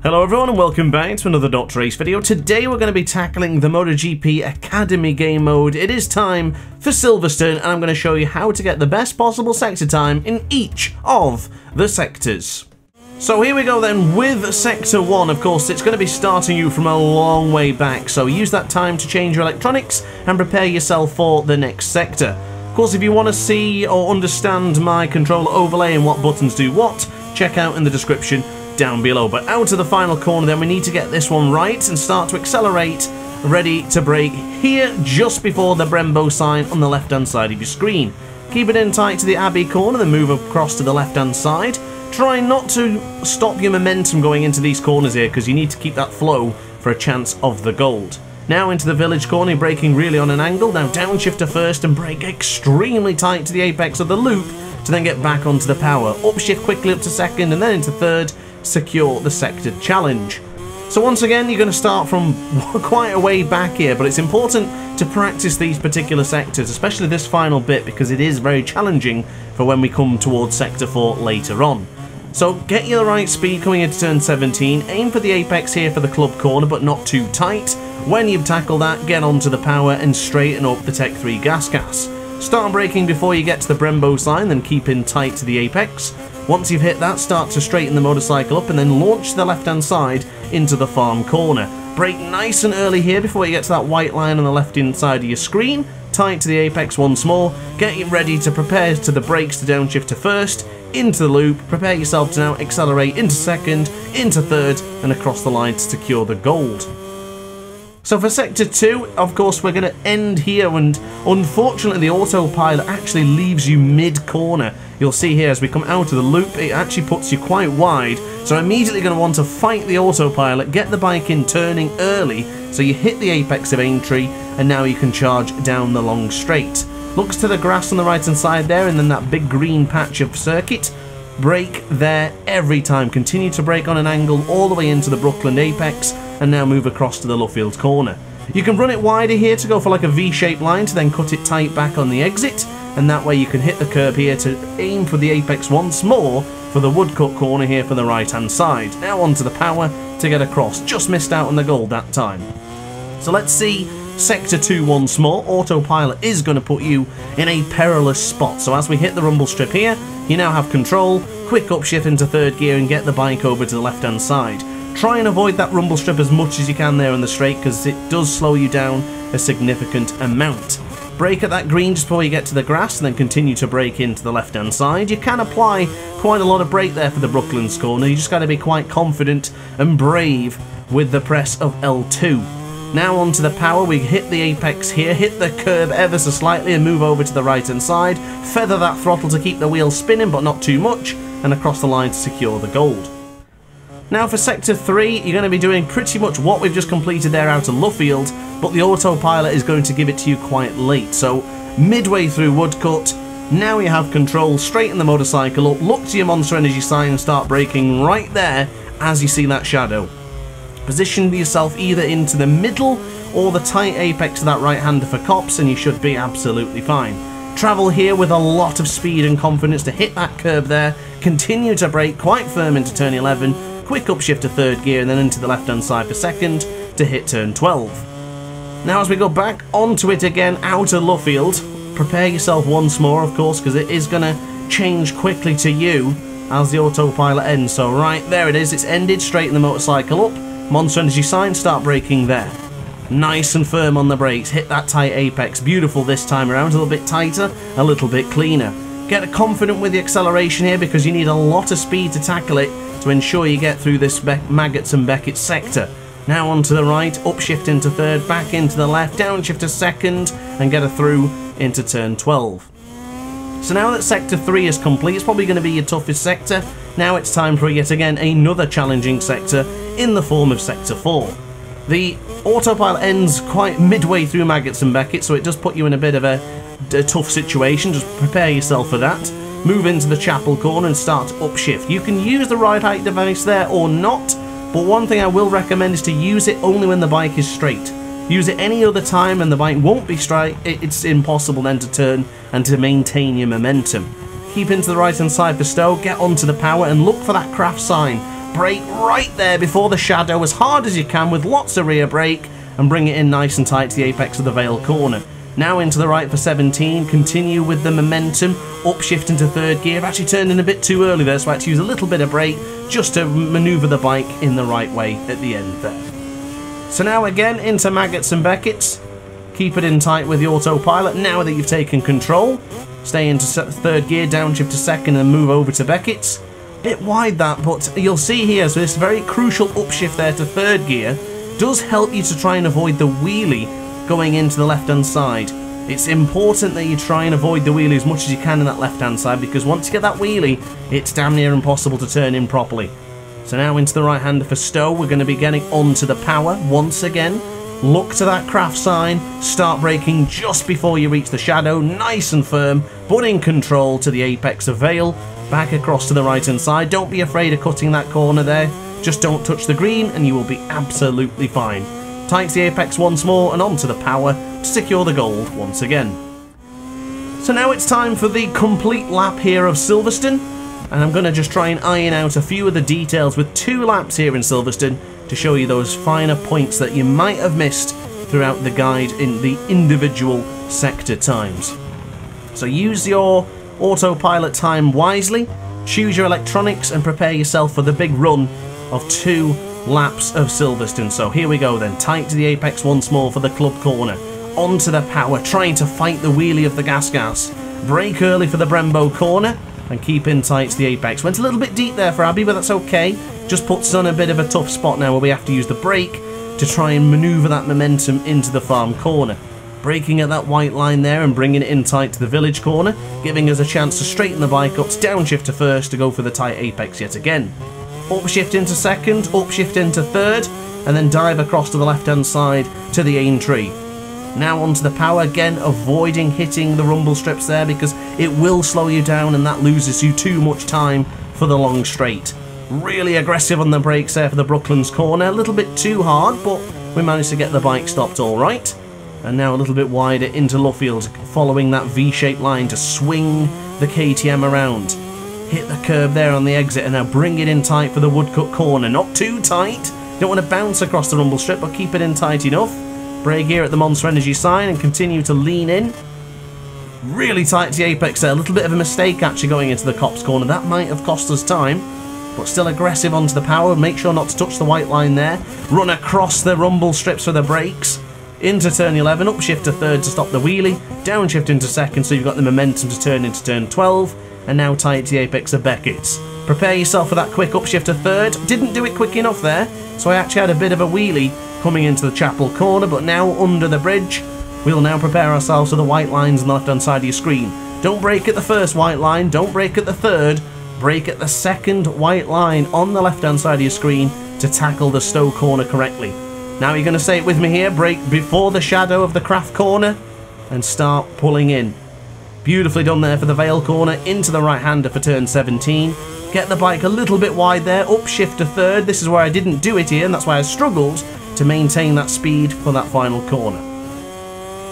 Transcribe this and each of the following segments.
Hello everyone and welcome back to another Dr. Ace video. Today we're going to be tackling the MotoGP Academy game mode. It is time for Silverstone and I'm going to show you how to get the best possible sector time in each of the sectors. So here we go then with Sector 1, of course it's going to be starting you from a long way back, so use that time to change your electronics and prepare yourself for the next sector. Of course if you want to see or understand my controller overlay and what buttons do what, check out in the description down below. But out of the final corner then, we need to get this one right and start to accelerate, ready to brake here just before the Brembo sign on the left-hand side of your screen. Keep it in tight to the Abbey corner, then move across to the left-hand side. Try not to stop your momentum going into these corners here, because you need to keep that flow for a chance of the gold. Now into the village corner, braking really on an angle. Now downshift to first and brake extremely tight to the apex of the loop to then get back onto the power. Upshift quickly up to second and then into third secure the sector challenge. So once again, you're going to start from quite a way back here, but it's important to practice these particular sectors, especially this final bit, because it is very challenging for when we come towards Sector 4 later on. So get you the right speed coming into turn 17, aim for the apex here for the club corner, but not too tight. When you've tackled that, get onto the power and straighten up the Tech 3 GasGas. Start braking before you get to the Brembo sign, then keep in tight to the apex. Once you've hit that, start to straighten the motorcycle up and then launch the left hand side into the farm corner. Brake nice and early here before you get to that white line on the left hand side of your screen. Tight to the apex once more. Get ready to prepare to the brakes to downshift to first, into the loop, prepare yourself to now accelerate into second, into third, and across the line to secure the gold. So for Sector 2, of course, we're going to end here, and unfortunately the autopilot actually leaves you mid-corner. You'll see here as we come out of the loop, it actually puts you quite wide, so I'm immediately going to want to fight the autopilot, get the bike in turning early, so you hit the apex of Aintree, and now you can charge down the long straight. Looks to the grass on the right hand side there, and then that big green patch of circuit. Brake there every time. Continue to brake on an angle all the way into the Brookland apex, and now move across to the Luffield corner. You can run it wider here to go for like a V-shaped line to then cut it tight back on the exit and that way you can hit the curb here to aim for the apex once more for the Woodcote corner here for the right hand side. Now onto the power to get across, just missed out on the gold that time. So let's see Sector 2 once more. Autopilot is going to put you in a perilous spot. So as we hit the rumble strip here, you now have control, quick upshift into third gear and get the bike over to the left hand side. Try and avoid that rumble strip as much as you can there in the straight because it does slow you down a significant amount. Brake at that green just before you get to the grass and then continue to brake into the left hand side. You can apply quite a lot of brake there for the Brooklands corner. You just got to be quite confident and brave with the press of L2. Now onto the power, we hit the apex here, hit the curb ever so slightly and move over to the right hand side. Feather that throttle to keep the wheel spinning but not too much and across the line to secure the gold. Now for Sector 3, you're going to be doing pretty much what we've just completed there out of Luffield, but the autopilot is going to give it to you quite late. So midway through Woodcote, now you have control, straighten the motorcycle up, look to your Monster Energy sign and start braking right there as you see that shadow. Position yourself either into the middle or the tight apex of that right hander for Copse and you should be absolutely fine. Travel here with a lot of speed and confidence to hit that curb there, continue to brake quite firm into turn 11, quick upshift to third gear and then into the left hand side for second to hit turn 12. Now as we go back onto it again out of Luffield, prepare yourself once more of course because it is going to change quickly to you as the autopilot ends. So right there it is, it's ended, straighten the motorcycle up, Monster Energy sign, start braking there. Nice and firm on the brakes, hit that tight apex, beautiful this time around, a little bit tighter, a little bit cleaner. Get confident with the acceleration here because you need a lot of speed to tackle it to ensure you get through this Maggotts and Beckett sector. Now onto the right, upshift into third, back into the left, downshift to second, and get a through into turn 12. So now that Sector 3 is complete, it's probably going to be your toughest sector. Now it's time for yet again another challenging sector in the form of Sector 4. The autopilot ends quite midway through Maggotts and Beckett, so it does put you in a bit of a, a tough situation. Just prepare yourself for that move into the chapel corner and start upshift. You can use the ride height device there or not, but one thing I will recommend is to use it only when the bike is straight. Use it any other time and the bike won't be straight, it's impossible then to turn and to maintain your momentum. Keep into the right hand side for Stowe, get onto the power and look for that craft sign. brake right there before the shadow as hard as you can with lots of rear brake and bring it in nice and tight to the apex of the Vale corner. Now into the right for 17, continue with the momentum, upshift into third gear. I've actually turned in a bit too early there, so I had to use a little bit of brake just to manoeuvre the bike in the right way at the end there. So now again into Maggotts and Becketts. Keep it in tight with the autopilot now that you've taken control. Stay into third gear, downshift to second and move over to Beckett's. Bit wide that, but you'll see here, so this very crucial upshift there to third gear does help you to try and avoid the wheelie going into the left hand side. It's important that you try and avoid the wheelie as much as you can in that left hand side because once you get that wheelie, it's damn near impossible to turn in properly. So now into the right hander for Stowe, we're going to be getting onto the power once again. Look to that craft sign, start braking just before you reach the shadow, nice and firm, but in control to the apex of Vale, back across to the right hand side, don't be afraid of cutting that corner there, just don't touch the green and you will be absolutely fine. Tight the apex once more and onto the power to secure the gold once again. So now it's time for the complete lap here of Silverstone, and I'm going to just try and iron out a few of the details with two laps here in Silverstone to show you those finer points that you might have missed throughout the guide in the individual sector times. So use your autopilot time wisely, choose your electronics and prepare yourself for the big run of two laps of Silverstone. So here we go then, tight to the apex once more for the club corner, onto the power, trying to fight the wheelie of the GasGas, brake early for the Brembo corner, and keep in tight to the apex. Went a little bit deep there for Abbey, but that's okay. Just puts us on a bit of a tough spot now where we have to use the brake to try and manoeuvre that momentum into the farm corner. Breaking at that white line there and bringing it in tight to the village corner, giving us a chance to straighten the bike up, to downshift to first to go for the tight apex yet again. Upshift into second, upshift into third, and then dive across to the left hand side to the Aintree. Now onto the power again, avoiding hitting the rumble strips there because it will slow you down and that loses you too much time for the long straight. Really aggressive on the brakes there for the Brooklands corner. A little bit too hard, but we managed to get the bike stopped all right. And now a little bit wider into Luffield, following that V-shaped line to swing the KTM around. Hit the curb there on the exit and now bring it in tight for the Woodcote corner. Not too tight. Don't want to bounce across the rumble strip, but keep it in tight enough. Brake here at the Monster Energy sign and continue to lean in. Really tight to the apex there. A little bit of a mistake actually going into the Copse corner. That might have cost us time but still aggressive onto the power. Make sure not to touch the white line there. Run across the rumble strips for the brakes. Into turn 11, upshift to third to stop the wheelie, downshift into second so you've got the momentum to turn into turn 12, and now tight to the apex of Beckett's. Prepare yourself for that quick upshift to third. Didn't do it quick enough there, so I actually had a bit of a wheelie coming into the chapel corner, but now under the bridge, we'll now prepare ourselves for the white lines on the left hand side of your screen. Don't break at the first white line, don't break at the third, break at the second white line on the left hand side of your screen to tackle the Stowe corner correctly. Now you're going to say it with me here, brake before the shadow of the craft corner and start pulling in. Beautifully done there for the Vale corner, into the right hander for turn 17. Get the bike a little bit wide there, upshift to third. This is where I didn't do it here and that's why I struggled to maintain that speed for that final corner.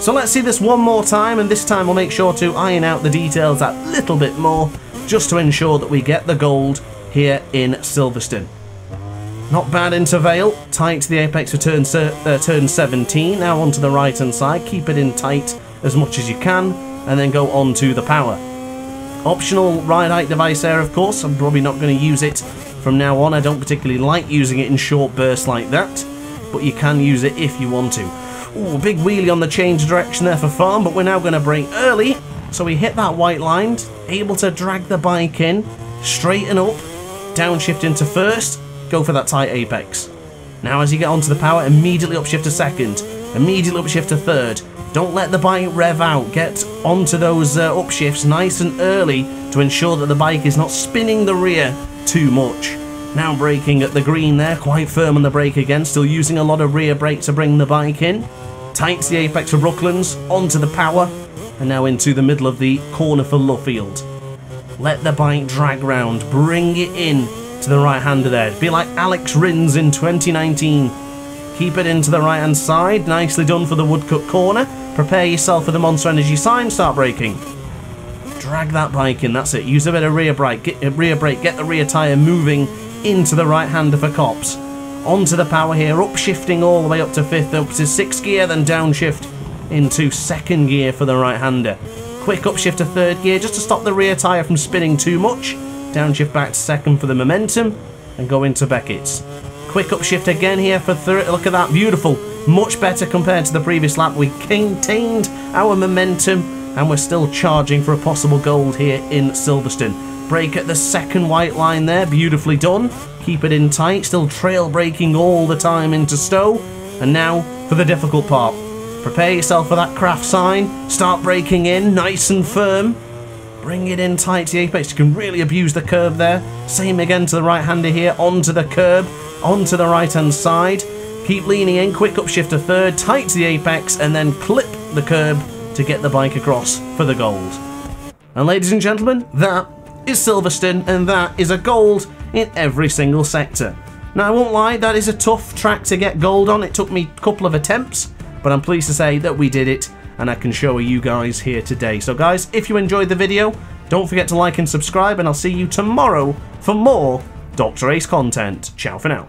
So let's see this one more time and this time we'll make sure to iron out the details that little bit more just to ensure that we get the gold here in Silverstone. Not bad into tight to the apex for turn, uh, turn 17, now onto the right hand side, keep it in tight as much as you can, and then go on to the power. Optional ride height device there of course, I'm probably not going to use it from now on, I don't particularly like using it in short bursts like that, but you can use it if you want to. Ooh, big wheelie on the change direction there for farm, but we're now going to brake early. So we hit that white line, able to drag the bike in, straighten up, downshift into first, go for that tight apex. Now as you get onto the power, immediately upshift to second, immediately upshift to third. Don't let the bike rev out, get onto those uh, upshifts nice and early to ensure that the bike is not spinning the rear too much. Now braking at the green there, quite firm on the brake again, still using a lot of rear brake to bring the bike in. Tight to the apex for Brooklands, onto the power, and now into the middle of the corner for Luffield. Let the bike drag round, bring it in to the right hander there. Be like Alex Rins in 2019. Keep it into the right hand side, nicely done for the Woodcote corner. Prepare yourself for the Monster Energy sign, start braking. Drag that bike in, that's it. Use a bit of rear brake, get, uh, rear brake, get the rear tyre moving into the right-hander for Copse. Onto the power here, upshifting all the way up to 5th, up to 6th gear, then downshift into 2nd gear for the right-hander. Quick upshift to 3rd gear just to stop the rear tyre from spinning too much. Downshift back to 2nd for the momentum, and go into Beckett's. Quick upshift again here for 3rd, look at that, beautiful. Much better compared to the previous lap. We contained our momentum, and we're still charging for a possible gold here in Silverstone. Brake at the second white line there, beautifully done. Keep it in tight, still trail braking all the time into Stowe. And now for the difficult part. Prepare yourself for that craft sign, start braking in, nice and firm. Bring it in tight to the apex, you can really abuse the curb there. Same again to the right hander here, onto the curb, onto the right hand side. Keep leaning in, quick upshift to third, tight to the apex, and then clip the curb to get the bike across for the gold. And ladies and gentlemen, that is Silverstone, and that is a gold in every single sector. Now, I won't lie, that is a tough track to get gold on. It took me a couple of attempts, but I'm pleased to say that we did it, and I can show you guys here today. So, guys, if you enjoyed the video, don't forget to like and subscribe, and I'll see you tomorrow for more Dr. Ace content. Ciao for now.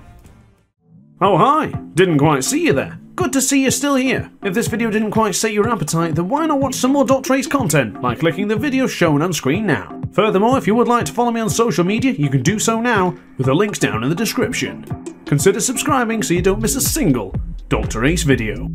Oh hi, didn't quite see you there. Good to see you're still here. If this video didn't quite set your appetite, then why not watch some more Dr. Ace content by clicking the video shown on screen now. Furthermore, if you would like to follow me on social media, you can do so now with the links down in the description. Consider subscribing so you don't miss a single Dr. Ace video.